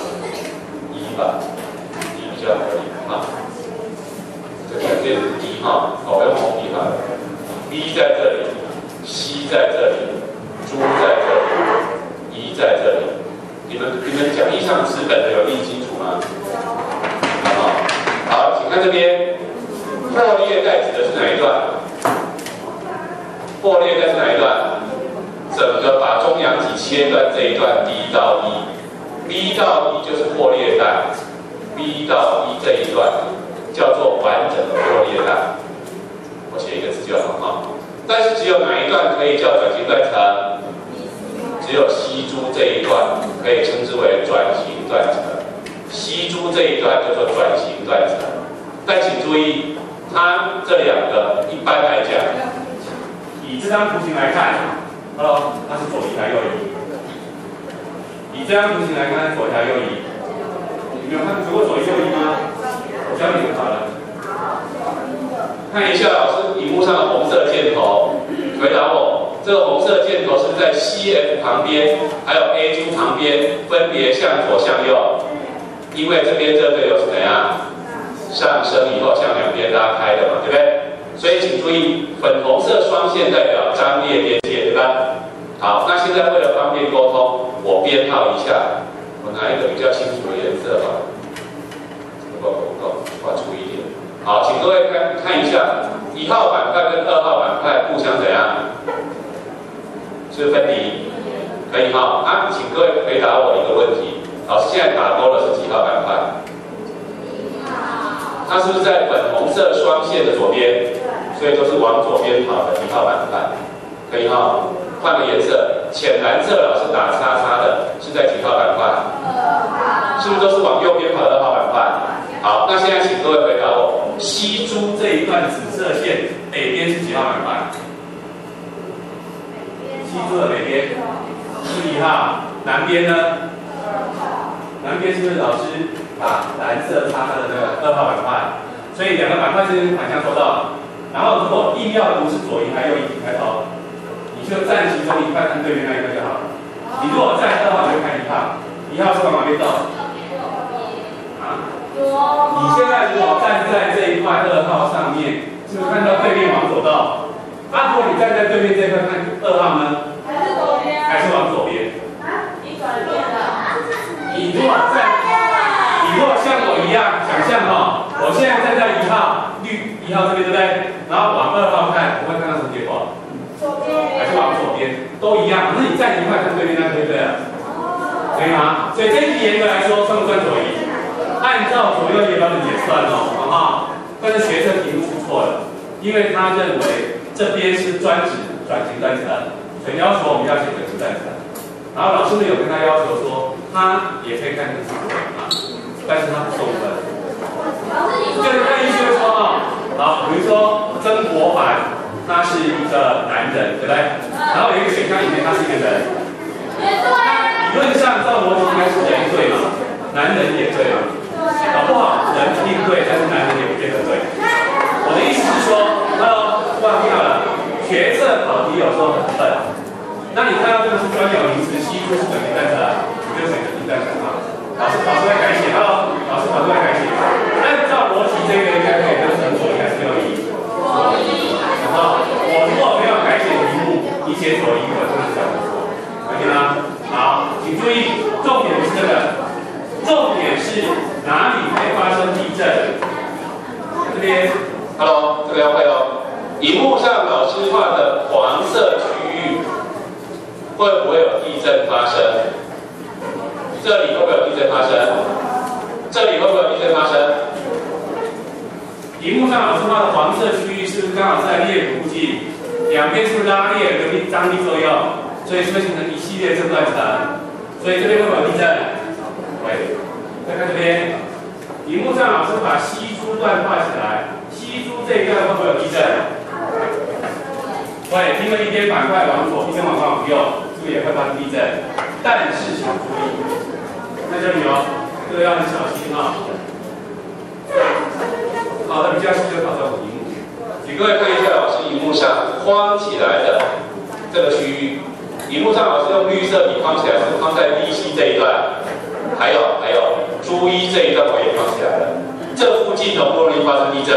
一吧，一比较合理啊。这个这是一哈，好，用红笔画，B 在这里，C 在这里，猪在这里，一在这里。你们你们讲义上纸本的有印清楚吗？好，好，请看这边。破裂带指的是哪一段？破裂带是哪一段？整个把中阳脊切断这一段 B 到 E，B 到 E 就是破裂带，B 到 E 这一段叫做完整的破裂带。我写一个字就好哈。但是只有哪一段可以叫转型断层？只有西珠这一段可以称之为转型断层。西珠这一段叫做转型断层。但请注意。它这两个一般来讲，以这张图形来看，Hello，它是左移还是右移？以这张图形来看，左移还是右移？你没有看过左移右移吗？我教你就好了。看一下老师荧幕上的红色箭头，回答我，这个红色箭头是在 CF 旁边，还有 A 柱旁边，分别向左向右，因为这边这个又是怎样？上升以后向两边拉开的嘛，对不对？所以请注意，粉红色双线代表张裂边界，对吧？好，那现在为了方便沟通，我编号一下，我拿一个比较清楚的颜色吧，不够不够，画粗一点。好，请各位看看一下，一号板块跟二号板块互相怎样？是分离？可以哈？啊，请各位回答我一个问题，老师现在打勾的是几号板块？它是不是在粉红色双线的左边？所以都是往左边跑的一号板块，可以哈？换个颜色，浅蓝色老师打叉叉的是在几号板块？是不是都是往右边跑的二号板块？好，那现在请各位回答我，西珠这一段紫色线北边是几号板块？西珠的北边一号，南边呢？南边是不是老师？把蓝色插它的那个二号板块，所以两个板块之间反向收到。然后如果硬要读是左移还是右移，抬头，你就站其中一块看对面那一块就好了。你如果站二号，你就看一号，一号是往哪边走？啊？你现在如果站在这一块二号上面，是不是看到对面往左走？那如果你站在对面这一块看二号呢？还是左边？还是往左？如果站，你如果像我一样想象哈，我现在站在一号绿一号这边，对不对？然后往二号看，我会看到什么结果？左边。还是往左边？都一样。可是你站一块看对面那边，对不对？可以吗？所以这一题严格来说算不算左移？按照左右列标准也算哦，好不好？但是学生题目出错了，因为他认为这边是专指转型专层，所以要求我们要写转型断层。然后老师们有跟他要求说，他也可以看成是左啊，但是他不送分。就是他意思就是说啊，好，比如说曾国藩，他是一个男人，对不对？然后有一个选项里面他是一个人，也对。理论上照逻辑应该是人对嘛，男人也对嘛。搞不好人一定对，但是男人也不见得对。我的意思是说，Hello，忘掉了，学测考题有时候很笨。那你看到这个是专有名词，西出是等于单词，就选择第三层啊。老师考出来改写，Hello，老师考出来改写。按照逻辑，这个应该可以跟成左一还是右移？左移。好，我如果没有改写题目，你写左一，我就是这样做，OK 吗？好，请注意，重点是这个。重点是哪里会发生地震？这边，Hello，这边会哦。荧幕上老师画的黄色区域会不会有地震发生？这里会不会有地震发生？这里会不会有地震发生？荧幕上老师画的黄色区域是不是刚好在裂谷附近？两边是不是拉裂，有力张力作用，所以是不是形成一系列震断层？所以这边会不会有地震？会再看这边，荧幕上老师把西珠段画起来，西珠这一段会不会有地震？会，因为一边板块往左，一边板块往右，是不是也会发生地震？但是请注意，在这里哦，这个要很小心啊。好的，比较细就考这个题目，请各位看一下老师荧幕上框起来的这个区域，荧幕上老师用绿色笔框起来，是框在 B、C 这一段。还有还有，朱一这一段我也放起来了。这附近容不容易发生地震？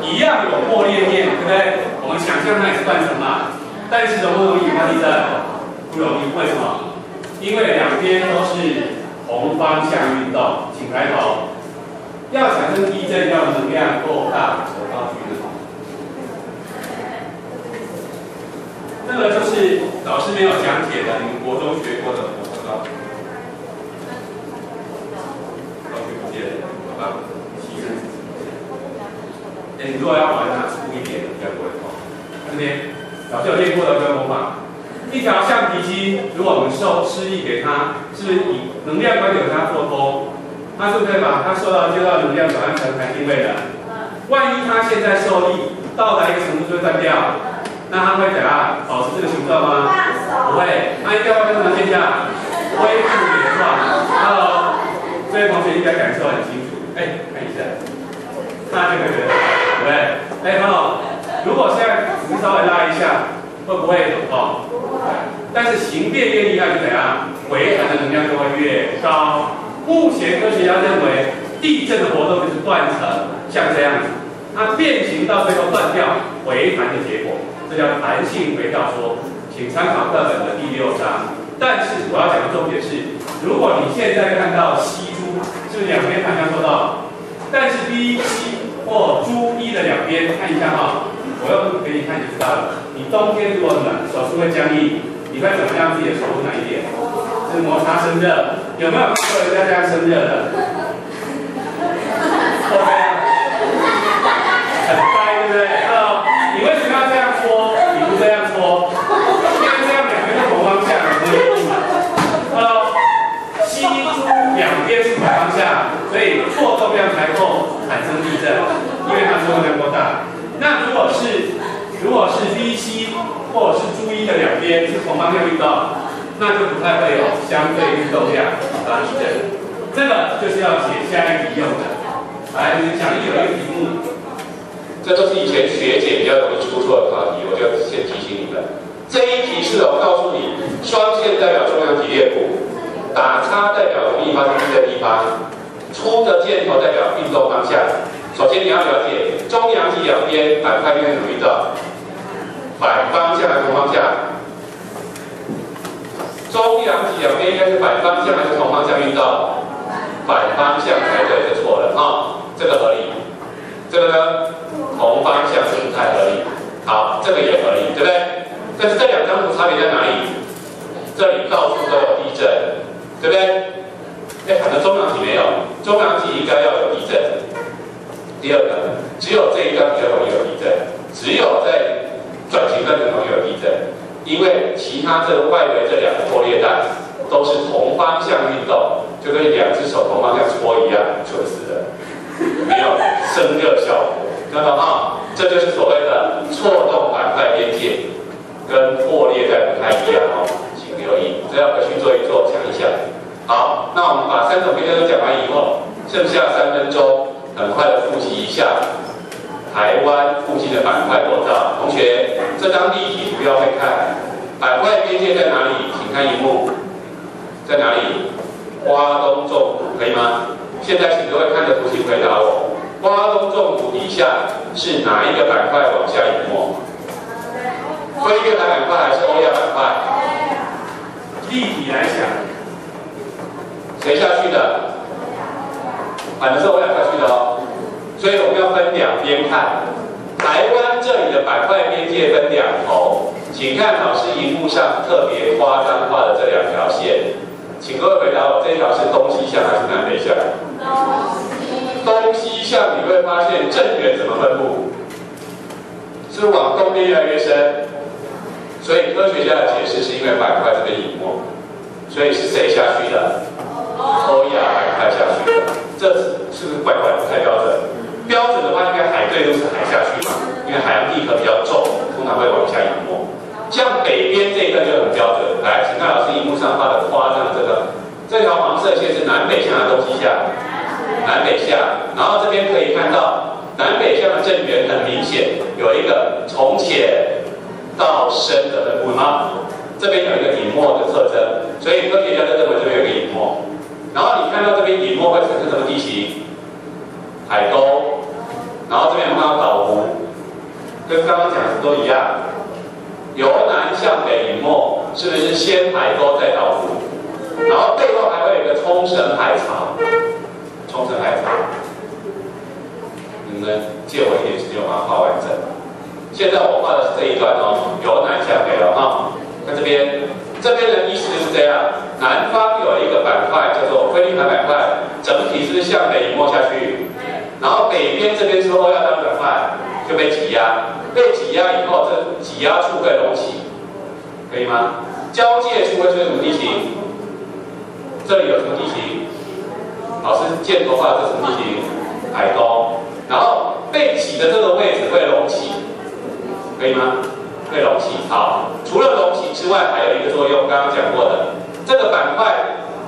一样有破裂面，对不对？我们想象它也是断层嘛。但是容不容易引发地震？不容易，为什么？因为两边都是同方向运动。请抬头。要产生地震，要能量够大，我告诉你。这个就是老师没有讲解的，你们国中学过的，我知道。啊，提升哎，你如果要玩它粗一点，比较不会痛。这边老师有练过的，不要模仿。一条橡皮筋，如果我们受施力给它，是以能量观点它做通，它是不是把它受到接到能量转换成弹性位的？万一它现在受力到达一个程度就断掉，那它会怎样？保持这个形状吗？不会，它应该会变成现象，恢复原状。Hello，这位同学应该感受很清楚。哎，看一下，那就可以了，对不对？哎，朋友，如果现在只是稍微拉一下，会不会很痛？但是形变越厉害就怎样？回弹的能量就会越高。目前科学家认为，地震的活动就是断层，像这样子，它变形到最后断掉，回弹的结果，这叫弹性回调说，请参考课本的第六章。但是我要讲的重点是，如果你现在看到西珠，是不是两边弹向受到？但是 B、C 或珠一的两边，看一下哈，我要给你看就知道了。你冬天如果冷，手是会僵硬，你会怎么样？自己的手暖一点？是摩擦生热，有没有看过人家这样生热的？OK，很呆，对不对？啊，你为什么要这样搓？你不这样搓因为这样？两边是反方向，所以错动量才够产生地震，因为它错动量过大。那如果是如果是 B、C 或者是注意的两边是同方向运动，那就不太会有相对运动量引发地震。这个就是要写下一题用的。来，你们讲一有一个题目，这都是以前学姐比较容易出错的考题。我就先提醒你们，这一题是我告诉你，双线代表中央级裂谱，打叉代表容易发生地震地方，粗的箭头代表运动方向。首先你要了解中阳极两边板块应该怎么运动，反方向还是同方向？中阳极两边应该是反方向还是同方向运动？反方向才对，就错了啊，这个合理。这个呢，同方向是不太合理。好，这个也合理，对不对？但是这两张图差别在哪里？这里到处都有地震，对不对？哎，反正中阳极没有，中阳极应该要有地震。第二个，只有这一张比较容易有地震，只有在转型段容易有地震，因为其他这外围这两个破裂带都是同方向运动，就跟两只手同方向搓一样，蠢死了，没有生热效果，看到吗？这就是所谓的错动板块边界，跟破裂带不太一样哦，请留意，这要回去做一做，想一想。好，那我们把三种边界都讲完以后，剩下三分钟。很快的复习一下台湾附近的板块构造。同学，这张立体图要会看，板块边界在哪里？请看荧幕，在哪里？花东纵谷，可以吗？现在请各位看着图形回答我，花东纵谷底下是哪一个板块往下淹没？菲律宾板块还是欧亚板块？立体来讲，谁下去的？反正是欧亚下去的哦，所以我们要分两边看。台湾这里的板块边界分两头，请看老师荧幕上特别夸张画的这两条线，请各位回答我，这条是东西向还是南北向？东西向你会发现正圆怎么分布？是往东边越来越深，所以科学家的解释是因为板块这边隐没，所以是谁下去的？欧亚板块下去的。这是不是怪怪不太标准？标准的话，应该海对都是海下去嘛，因为海洋地壳比较重，通常会往下淹没。像北边这一段就很标准。来，请看老师荧幕上画的夸张的这个，这条黄色线是南北向的东西向，南北向。然后这边可以看到南北向的正圆很明显有一个从浅到深的分布吗？这边有一个隐没的特征，所以科学家就认为这边有个隐没。然后你看到这边隐没会产生什么地形？海沟。然后这边有看到岛湖，跟刚刚讲的都一样。由南向北隐没，是不是先海沟再岛湖？然后背后还会有一个冲绳海潮。冲绳海潮，你们借我一点时间，我把它画完整。现在我画的是这一段哦，由南向北了哈。看这边，这边的意思就是这样。南方有一个板块叫做菲律宾板块，整体是向北隐没下去。北边这边是欧亚大陆板块，就被挤压。被挤压以后，这挤压处会隆起，可以吗？交界处会出现什么地形？这里有什么地形？老师箭头画的这什么地形？海沟。然后被挤的这个位置会隆起，可以吗？会隆起。好，除了隆起之外，还有一个作用，刚刚讲过的。这个板块，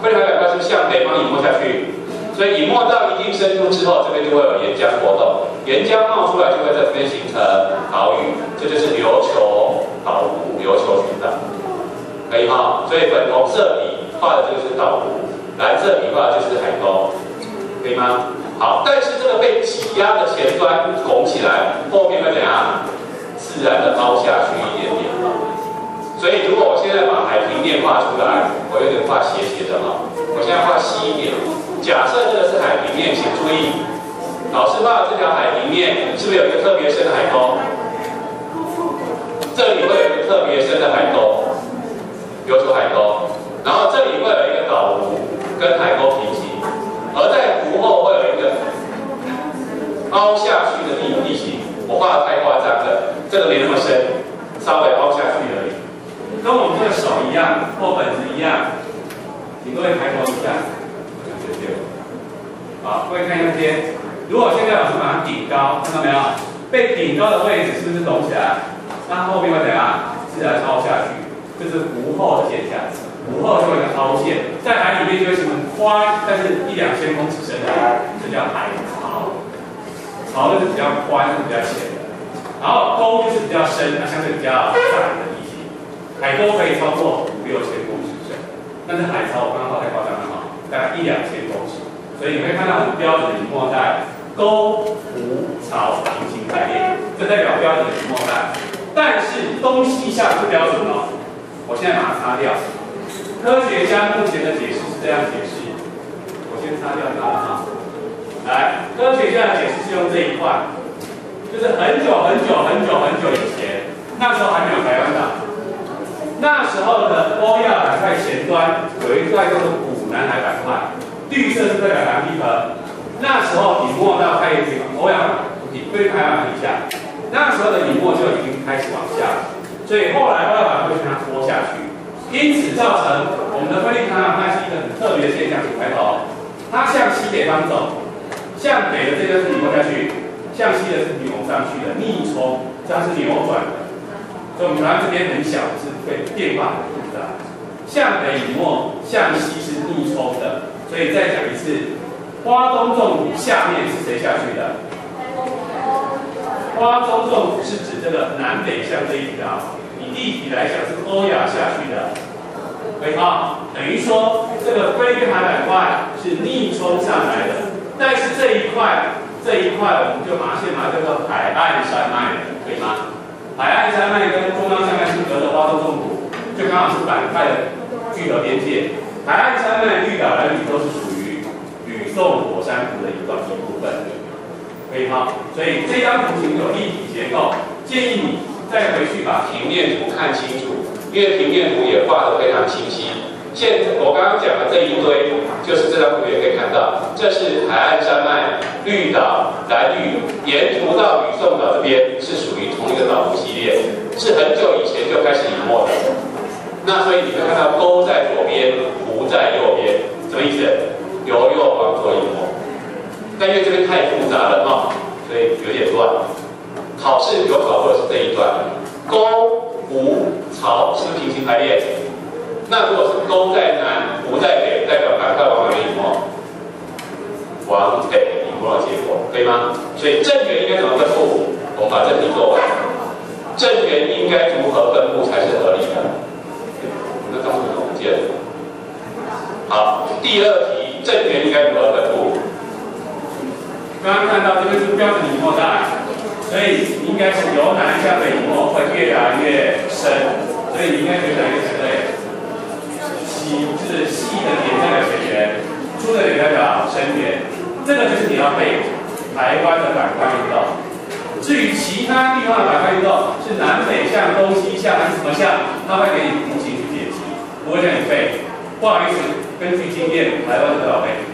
菲律宾板块是向北方移动下去，所以隐没到一定深度之后，这边就会有岩浆活动，岩浆冒出来就会在这边形成岛屿，这就是琉球岛湖、琉球群岛，可以吗？所以粉红色笔画的这个是岛湖，蓝色笔画的就是海沟，可以吗？好，但是这个被挤压的前端拱起来，后面会怎样？自然的凹下去一点点。所以，如果我现在把海平面画出来，我有点画斜斜的哈。我现在画细一点。假设这个是海平面，请注意，老师画的这条海平面是不是有一个特别深的海沟？这里会有一个特别深的海沟，有球海沟。然后这里会有一个岛湖跟海沟平行，而在湖后会有一个凹下去的地地形。我画的太夸张了，这个没那么深，稍微凹下去而已。跟我们这个手一样，或本子一样，请各位抬头一下，好，各位看一下这边，如果现在老师把它顶高，看到没有？被顶高的位置是不是隆起来？那后面会怎样？自然凹下去，这是弧后的现象。弧后就有一个凹陷，在海里面就会形成宽，但是一两千公尺深的，这叫海槽。槽就是比较宽，是比较浅的。然后沟就是比较深，那相对比较窄的地形，海沟可以超过五六千公尺深，但是海潮我刚刚画太夸张了哈，大概一两千，所以你会看到很标准的隐没带，沟、湖、潮平行排列，这代表标准的隐没带。但是东西向不标准哦，我现在把它擦掉。科学家目前的解释是这样解释，我先擦掉它哈。来，科学家的解释是用这一块，就是很久很久很久很久以前，那时候还没有台湾岛，那时候的欧亚板块前端有一块叫做古南海板块，绿色是代表蓝地河，那时候隐没到太平洋欧亚板块，归台湾底下，那时候的隐没就已经开始往下，所以后来欧亚板会将它拖下去。因此造成我们的菲利普海是一个很特别的现象，请抬头，它向西北方走，向北的这个是移下去，向西的是扭上去的逆冲，这样是扭转的。所以我们台湾这边很小，是会变化很复杂。向北移没，向西是逆冲的。所以再讲一次，花东纵谷下面是谁下去的？花东纵谷是指这个南北向这一条。地体来讲是欧亚下去的，可以啊，等于说这个菲律海板块是逆冲上来的，但是这一块这一块我们就把它先把它叫做海岸山脉，可以吗？海岸山脉跟中央山脉是隔着花东纵谷，就刚好是板块的聚合边界。海岸山脉绿岛蓝屿都是属于吕宋火山湖的一段一部分，可以吗？所以这张图形有立体结构，建议你。再回去把平面图看清楚，因为平面图也画得非常清晰。现我刚刚讲的这一堆，就是这张图也可以看到，这是海岸山脉、绿岛、蓝屿，沿途到吕宋岛这边是属于同一个岛弧系列，是很久以前就开始隐没的。那所以你会看到沟在左边，湖在右边，什么意思？由右往左隐没。但因为这边太复杂了哈，所以有点乱。考试有考过是这一段，沟、湖、潮是平行排列。那如果是沟在南，湖在北，代表赶快往哪里移没？往北移没的结果，可以吗？所以正圆应该怎么分布？我们把这题做完。正圆应该如何分布才是合理的？那刚刚我们见了。好，第二题，正圆应该如何分布？刚刚看到这个是标准移没带。所以应该是由南向北移没会越来越深，所以应该觉得哪个才对？细是细的点代表前缘，粗的点代表深缘。这个就是你要背台湾的板块运动。至于其他地方的板块运动是南北向、东西向还是什么向，他会给你图形去解析，不会让你背。不好意思，根据经验，台湾的宝贝，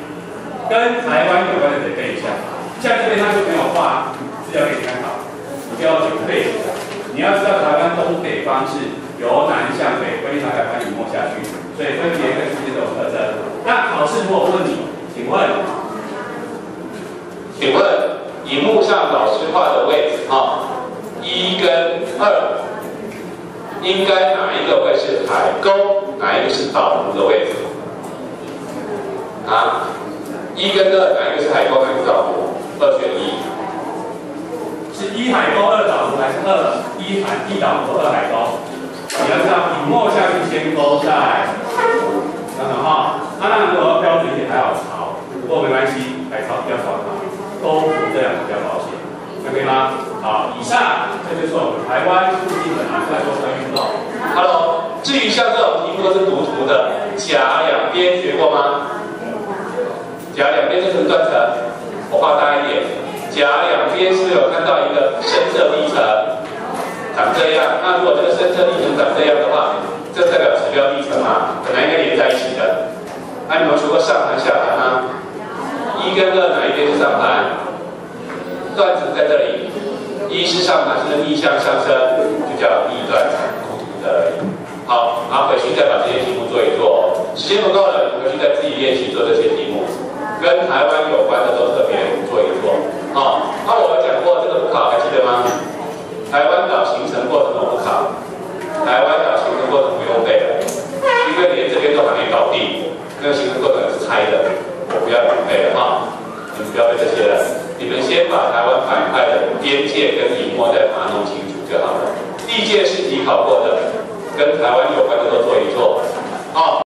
跟台湾有关的得背一下。像这边他就没有画。要给你参考，你就要准备。你要知道台湾东北方是由南向北，分海板块隐没下去，所以分别跟这种特征。那考试如果问你，请问，请问荧幕上老师画的位置哈，一跟二，应该哪一个会是海沟，哪一个是岛湖的位置？啊，一跟二哪一个是海沟，哪一个是岛湖？二选一。是一海沟二岛湖还是二一海一岛湖二海沟？你要知道，隐没下去先勾在湖，看懂哈？那如果标准一点还好潮，不过没关系，海潮比较少嘛，沟湖这样比较保险，OK 吗？好，以上这就是我们台湾附近的南块做车运动。Hello，至于像这种题目都是读图的，甲两边学过吗？甲两边就是断层，我画大一点。甲两边是不是有看到一个深色地层，长这样。那如果这个深色地层长这样的话，这代表指标地层嘛，本来应该连在一起的。那你们除过上盘下盘吗？一跟二哪一边是上盘？断层在这里，一是上盘，是逆向上升，就叫逆断层，的。好，然后回去再把这些题目做一做。时间不够了，回去再自己练习做这些题目，跟台湾有关的都特别做一做。好，那我们讲过这个不考，还记得吗？台湾岛形成过程不考，台湾岛形成过程不用背了，因为连这边都还没搞定，那个形成过程是猜的，我不要你们背了哈，你们不要背这些了，你们先把台湾板块的边界跟隐没再把它弄清楚就好了。历届试题考过的，跟台湾有关的都做一做。好。